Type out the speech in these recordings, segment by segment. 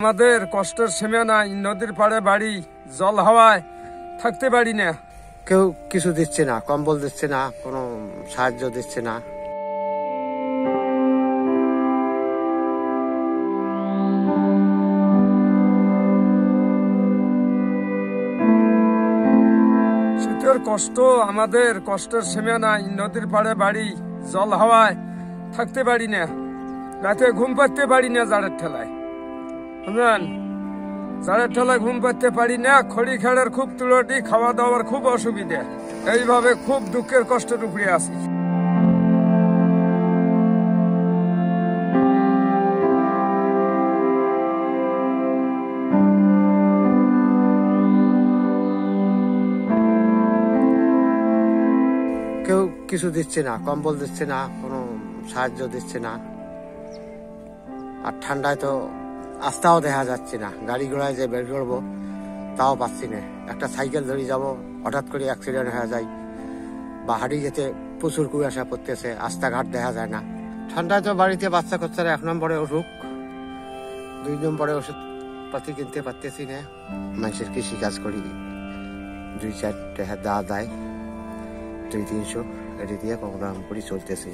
আমাদের কষ্টের সীমা নাই নদীর পাড়ে বাড়ি জল হাওয়ায় থাকতে পারি না। কেউ কিছু দিচ্ছে না কম্বল দিচ্ছে না কোনো সাহায্য দিচ্ছে না। শীতের কষ্ট আমাদের কষ্টের সীমা নাই নদীর পাড়ে বাড়ি জল হাওয়ায় থাকতে পারি না। রাতে ঘুম পাড়তে পারি না জাড়ের ঠেলায়। বুঝলেন ঠেলায় ঘুম পাড়তে পারি না, খড়ি খেড়ের খুব তুলটি, খাওয়া দাওয়ার খুব অসুবিধা। এইভাবে খুব দুঃখের কষ্টের উপরে আছি। কেউ কিছু দিচ্ছে না, কম্বল দিচ্ছে না, কোনো সাহায্য দিচ্ছে না। আর ঠান্ডায় তো আস্তাও দেখা যাচ্ছে না। গাড়ি ঘোড়ায় যে বের করব, তাও পাচ্ছি না। একটা সাইকেল ধরে যাব, হঠাৎ করে অ্যাক্সিডেন্ট হয়ে যায়। বা হারিয়ে যেতে প্রচুর কুয়াশা পড়তেছে, রাস্তাঘাট দেখা যায় না। ঠান্ডায় তো বাড়িতে বাচ্চা কাচ্চারা এক নম্বরে অসুখ, দুই নম্বরে ওষুধ পাতি কিনতে পারতেছি না। মানুষের কৃষি কাজ করি, দুই চার টাকা দা দেয় দুই তিনশো, এটি দিয়ে প্রোগ্রাম করি চলতেছে।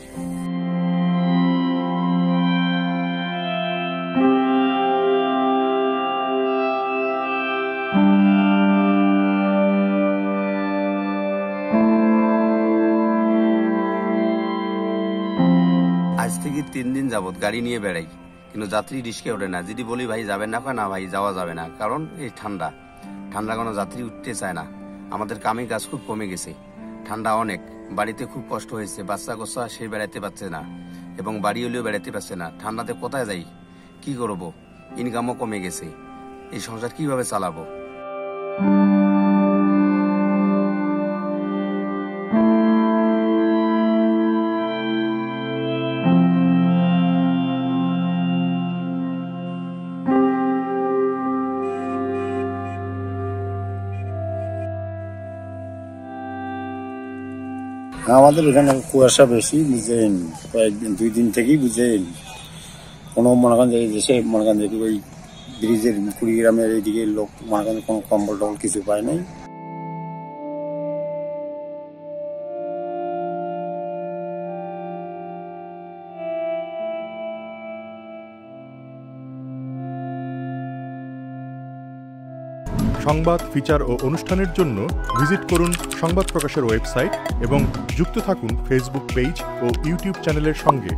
থেকে তিন দিন যাবত গাড়ি নিয়ে বেড়াই। কিন্তু যাত্রী রিস্কে ওঠে না। যদি বলি, ভাই, যাবেন না? না, ভাই, যাওয়া যাবে না। কারণ এই ঠান্ডা। ঠান্ডা কোনো যাত্রী উঠতে চায় না। আমাদের কামে কাজ খুব কমে গেছে। ঠান্ডা অনেক। বাড়িতে খুব কষ্ট হয়েছে। বাচ্চা কোচ্চা সে বেড়াতে পারছে না। এবং বাড়ি হলেও বেড়াতে পারছে না। ঠান্ডাতে কোথায় যাই? কি করব? ইনকামও কমে গেছে। এই সংসার কীভাবে চালাবো? আমাদের এখানে কুয়াশা বেশি বুঝেন কয়েকদিন, দুই দিন থেকেই বুঝেন কোনো মনে করেন যে দেশে, মনে করেন ওই ব্রিজের কুড়িগ্রামের এইদিকে লোক, মনে করেন কোনো কম্বল টম্বল কিছু পায় নাই। সংবাদ, ফিচার ও অনুষ্ঠানের জন্য ভিজিট করুন সংবাদ প্রকাশের ওয়েবসাইট এবং যুক্ত থাকুন ফেসবুক পেজ ও ইউটিউব চ্যানেলের সঙ্গে।